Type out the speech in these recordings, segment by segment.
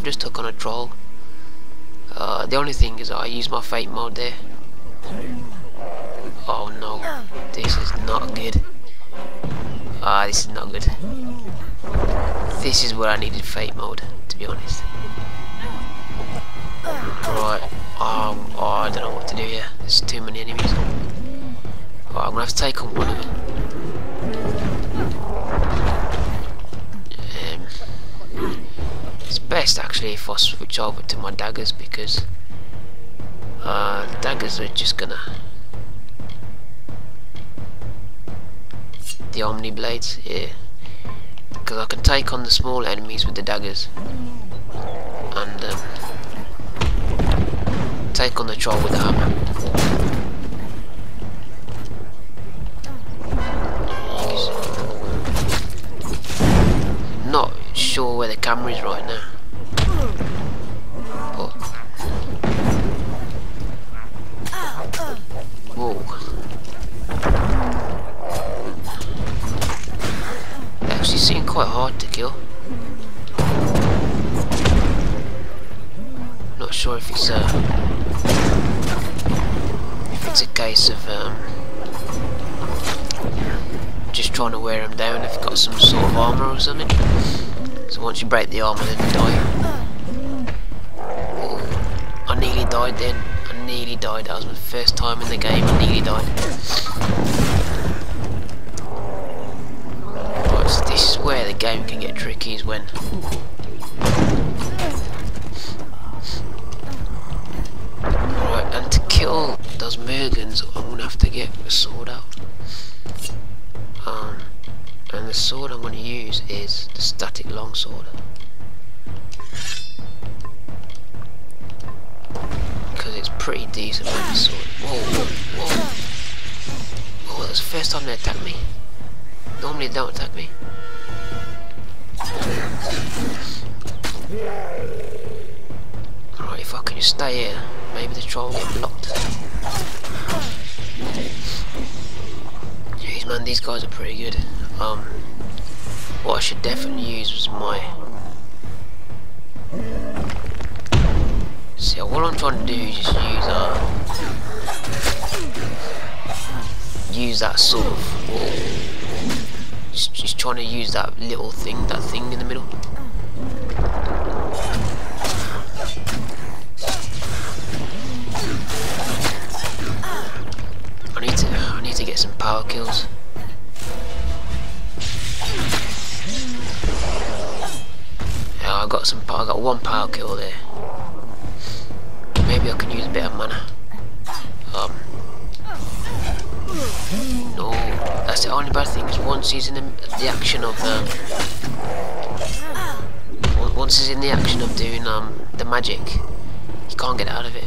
I've just took on a troll. Uh, the only thing is I use my fate mode there. Oh no, this is not good. Ah, this is not good. This is where I needed fate mode, to be honest. Right, um, oh, I don't know what to do here. There's too many enemies. Right, I'm gonna have to take on one of them. Best actually if I switch over to my daggers because uh, daggers are just gonna the Omni Blades, yeah. Because I can take on the small enemies with the daggers. And um, take on the troll with the hammer. Not sure where the camera is right now. Sure if it's uh, if it's a case of um, just trying to wear them down if you've got some sort of armour or something. So once you break the armour then you die. Oh, I nearly died then. I nearly died. That was my first time in the game. I nearly died. Right, so this is where the game can get tricky is when longsword. Because it's pretty decent with the sword. Whoa, whoa, whoa. Oh, that's the first time they attack me. Normally they don't attack me. Alright, if I can just stay here, maybe the troll will get blocked. Jeez man, these guys are pretty good. Um, what I should definitely use was my... See, what I'm trying to do is just use, uh... Use that sort of... Just, just trying to use that little thing, that thing in the middle. I need to, I need to get some power kills. Got some, I got one power kill there. Maybe I can use a bit of mana. Um, no, that's the only bad thing is once he's in the, the action of um, once he's in the action of doing um the magic, he can't get out of it.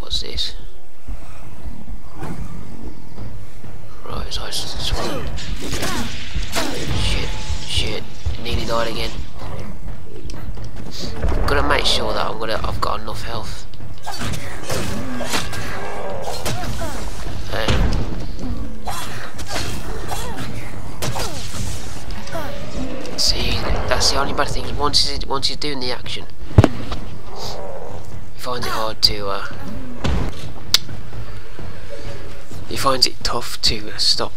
What's this? Right, so I swallowed. Shit, shit, nearly died again. Gotta make sure that I'm gonna I've got enough health. See, that's the only bad thing. Once he's once he's doing the action, he finds it hard to. Uh, he finds it tough to uh, stop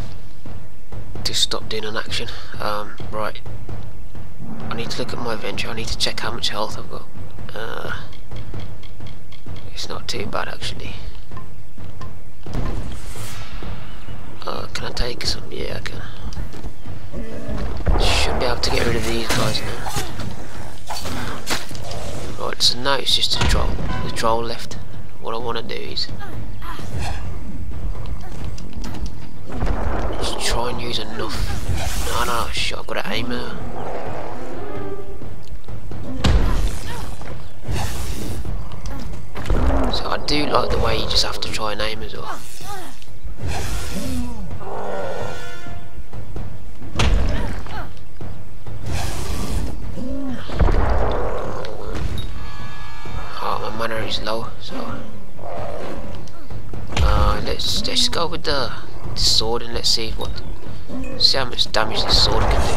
to stop doing an action. Um, right. I need to look at my adventure. I need to check how much health I've got. Uh, it's not too bad actually. Uh, can I take some? Yeah, I can. Should be able to get rid of these guys now. Right, so now it's just a troll. The troll left. What I want to do is just try and use enough. No, no, shit, I've got to aim her. So I do like the way you just have to try and aim as well. Oh, my mana is low, so uh, let's let's go with the, the sword and let's see what see how much damage the sword can do.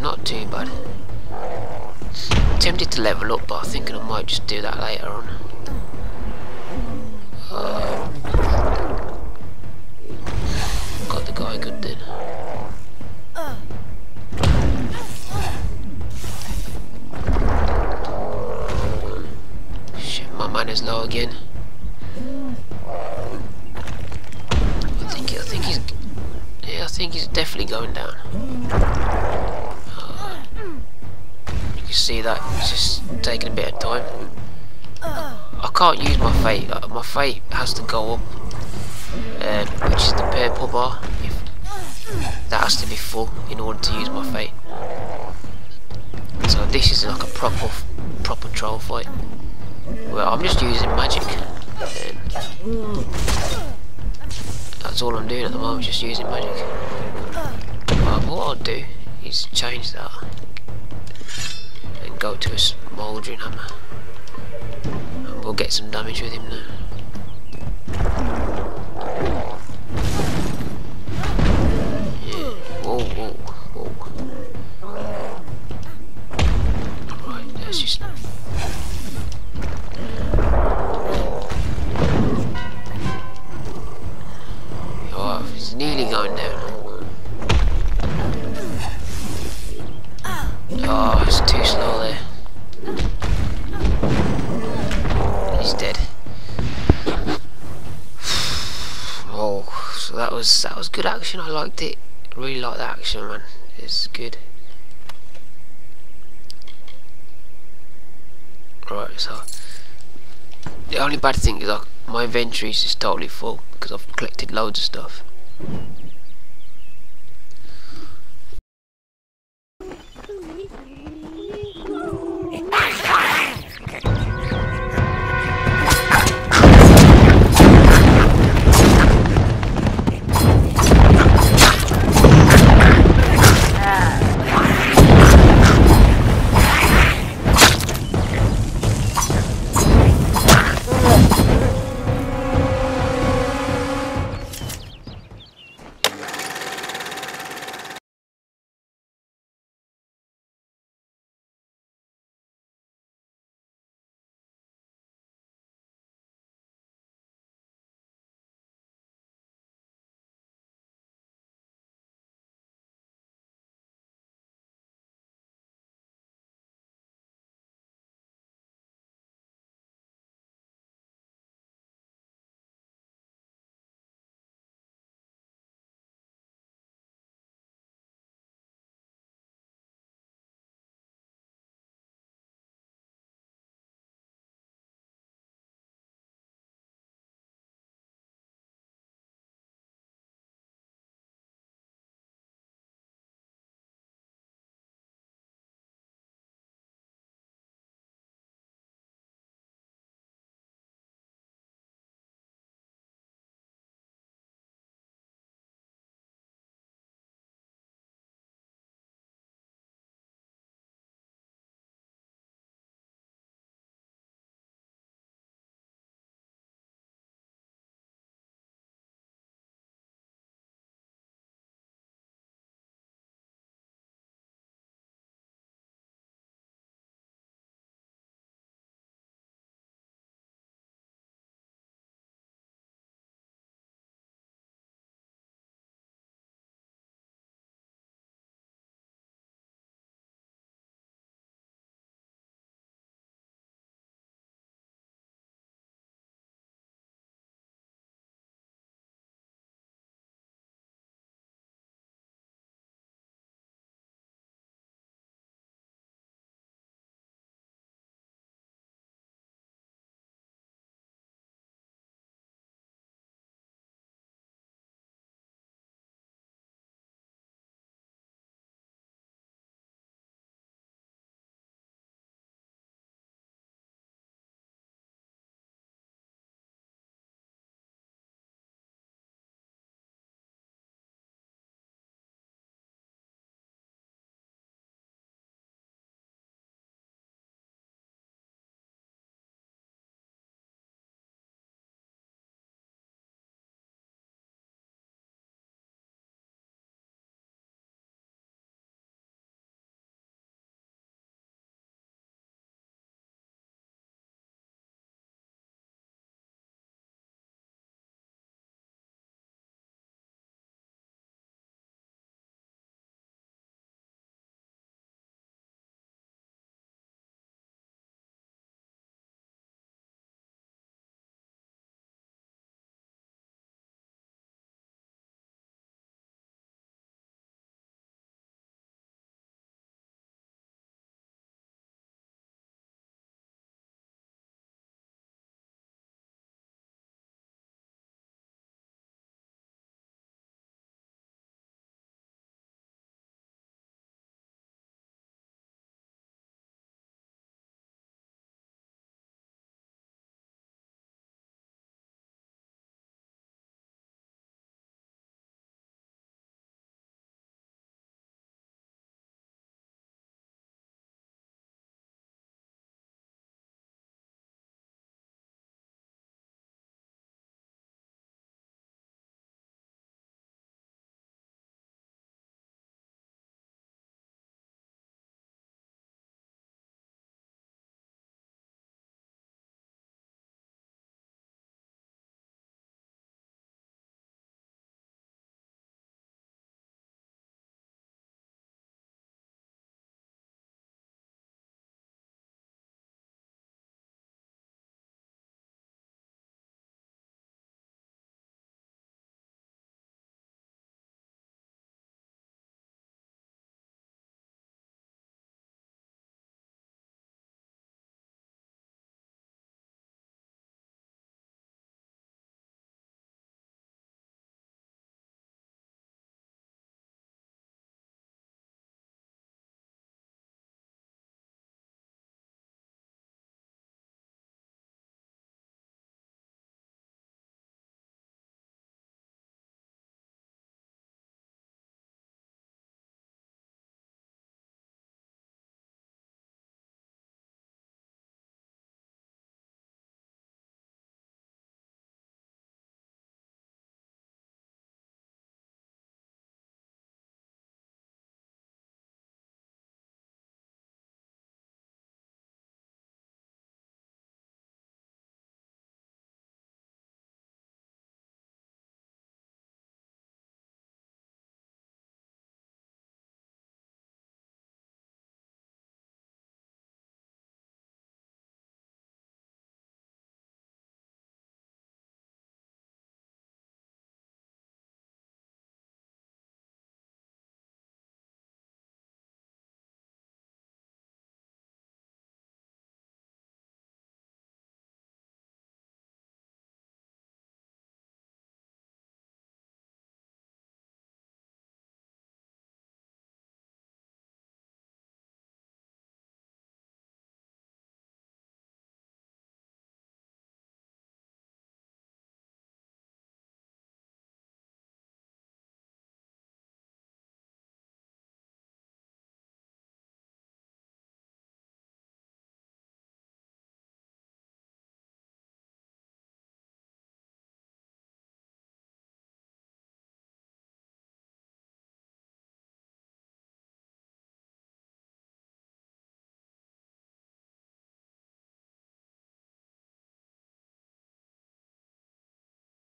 Not too bad. Tempted to level up, but I'm thinking I might just do that later on. Can't use my fate. Uh, my fate has to go up, uh, which is the purple bar. If that has to be full in order to use my fate. So this is like a proper, proper troll fight. Well, I'm just using magic. And that's all I'm doing at the moment, just using magic. But what I'll do is change that and go to a smouldering hammer. We'll get some damage with him now. Was that good action. I liked it. Really liked the action, man. It's good. Right, so the only bad thing is like my inventory is just totally full because I've collected loads of stuff.